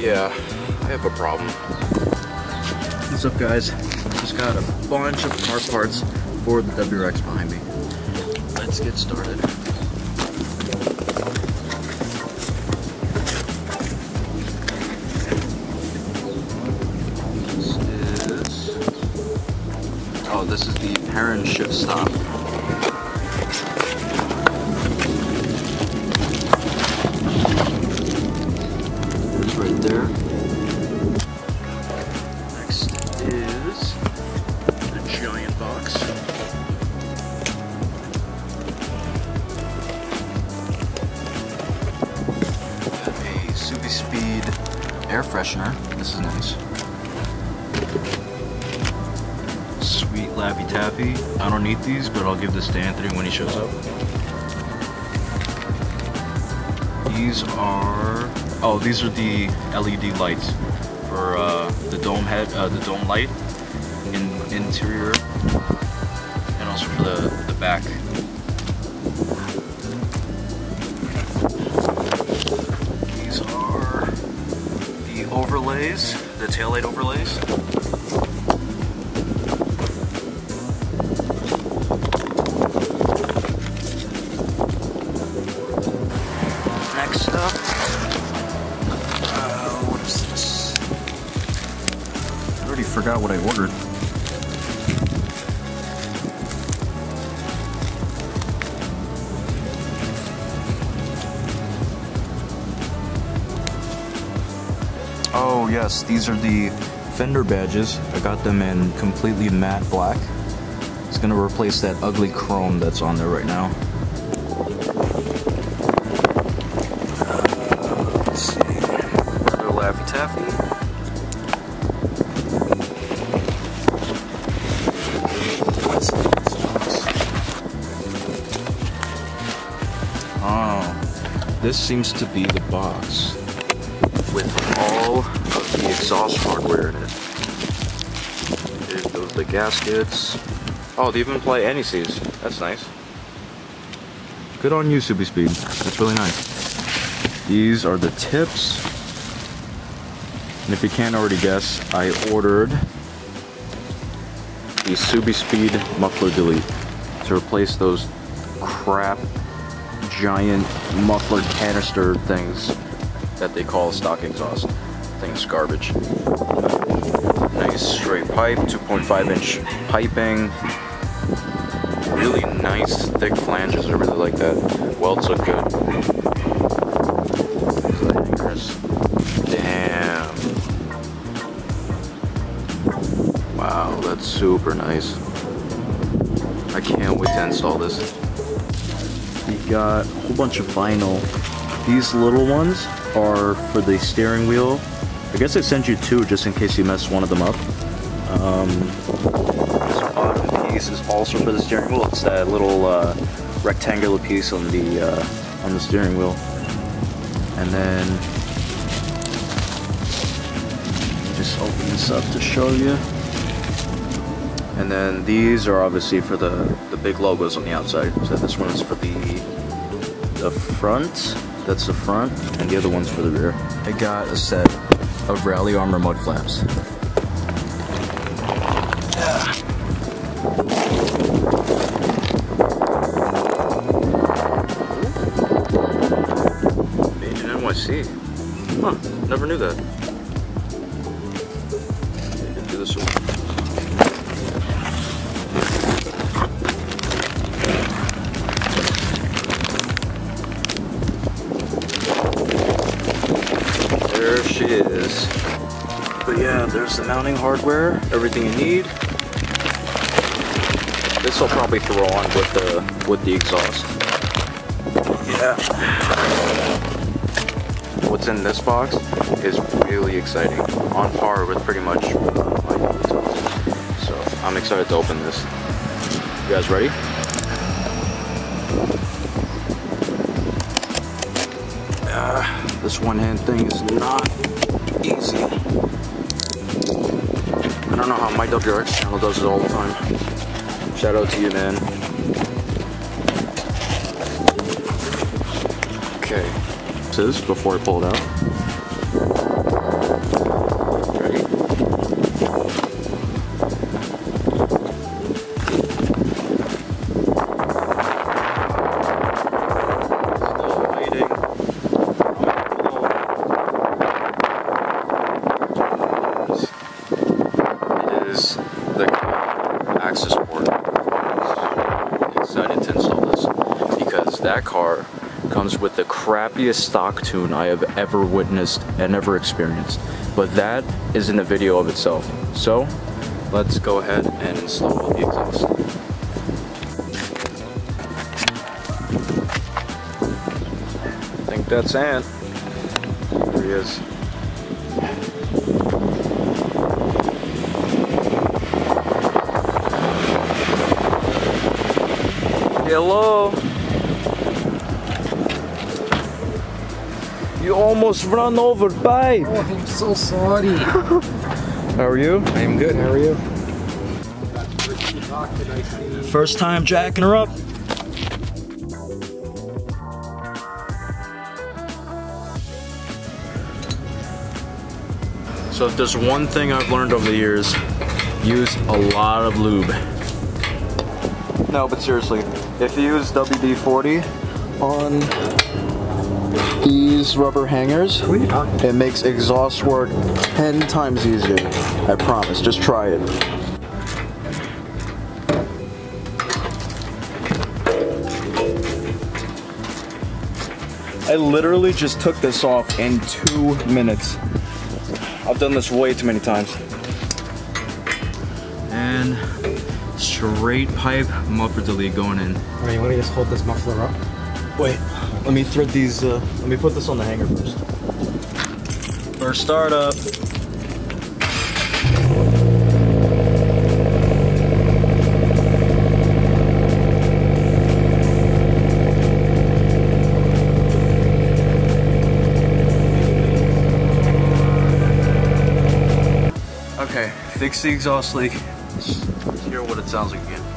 Yeah, I have a problem. What's up guys? Just got a bunch of car parts for the WRX behind me. Let's get started. This is... Oh, this is the Perrin shift stop. Air freshener. This is nice. Sweet Laffy Taffy. I don't need these, but I'll give this to Anthony when he shows up. These are oh, these are the LED lights for uh, the dome head, uh, the dome light in interior, and also for the the back. Overlays, the taillight overlays. Next up, uh, what is this? I already forgot what I ordered. Oh yes, these are the fender badges. I got them in completely matte black. It's gonna replace that ugly chrome that's on there right now. Let's see. Another Laffy Taffy. Oh, this seems to be the box with all of the exhaust hardware in it. Goes the gaskets. Oh, they even play anti-seize. That's nice. Good on you, Subi Speed. That's really nice. These are the tips. And if you can't already guess, I ordered the Subi Speed muffler delete to replace those crap giant muffler canister things that they call stock exhaust. Thing's garbage. Nice straight pipe, 2.5 inch piping. Really nice thick flanges, I really like that. Welds look good. Damn. Wow, that's super nice. I can't wait to install this. We got a whole bunch of vinyl. These little ones are for the steering wheel. I guess I sent you two just in case you messed one of them up. Um, this bottom piece is also for the steering wheel. It's that little uh, rectangular piece on the uh, on the steering wheel. And then just open this up to show you. And then these are obviously for the the big logos on the outside. So this one is for the the front. That's the front, and the other one's for the rear. I got a set of Rally Armor mud flaps. Made in NYC. Huh, never knew that. This one. Is. But yeah, there's the mounting hardware, everything you need. This will probably throw on with the with the exhaust. Yeah. What's in this box is really exciting. On par with pretty much uh, my. So I'm excited to open this. You guys ready? This one hand thing is not easy. I don't know how my WRX channel does it all the time. Shout out to you, man. Okay. This is before I pull it out. That car comes with the crappiest stock tune I have ever witnessed and ever experienced. But that is in the video of itself. So let's go ahead and install the exhaust. I think that's Ant. There he is. Hello. Almost run over, babe. Oh, I'm so sorry. How are you? I am good. How are you? First time jacking her up. So if there's one thing I've learned over the years, use a lot of lube. No, but seriously, if you use WD-40 on these rubber hangers, What are you talking it makes exhaust work 10 times easier. I promise, just try it. I literally just took this off in two minutes. I've done this way too many times. And straight pipe muffler delete going in. Alright, you want to just hold this muffler up? Wait, let me thread these, uh, let me put this on the hanger first. First startup. Okay, fix the exhaust leak. Let's hear what it sounds like again.